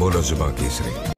Bolozubak Izri.